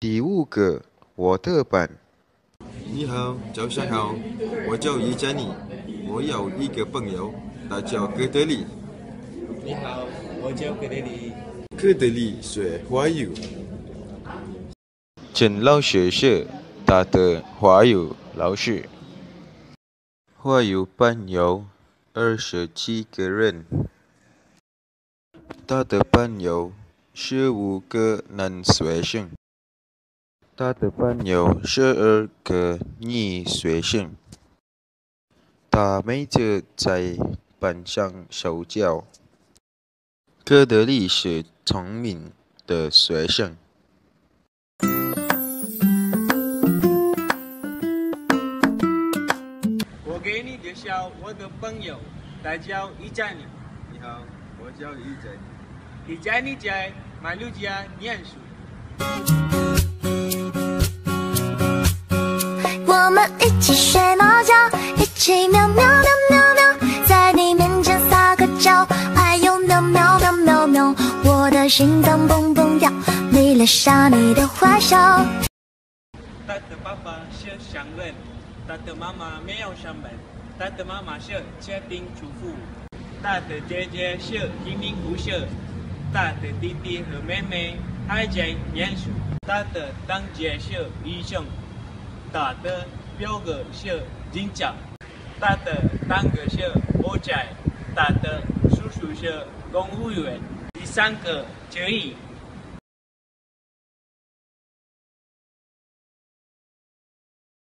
第五个我特本。你好，早上好，我叫于珍妮，我有一个朋友，他叫哥德里。你好，我叫哥德里。哥德里学华语。陈老师是他的华语老师。华语班有二十七个人，他的班有十五个男学生。他的班有十二个女学生，他每次在班上受教。哥德利是聪明的学生。我给你介绍我的朋友，他叫伊佳妮。你好，我叫伊佳妮。伊佳妮在马六甲念书。们一起睡猫觉，一起喵喵喵喵喵，在你面前撒个娇，还有喵喵喵喵喵，我的心脏蹦蹦跳，迷恋上你的坏笑。他的爸爸是商人，他的妈妈没有上班，他的妈妈是家庭主妇，他的姐姐是一名护士，他的弟弟和妹妹还在念书，他的堂姐是医生。他的表哥是警察，他的堂哥是国家，他的叔叔是公务员。第三个可以。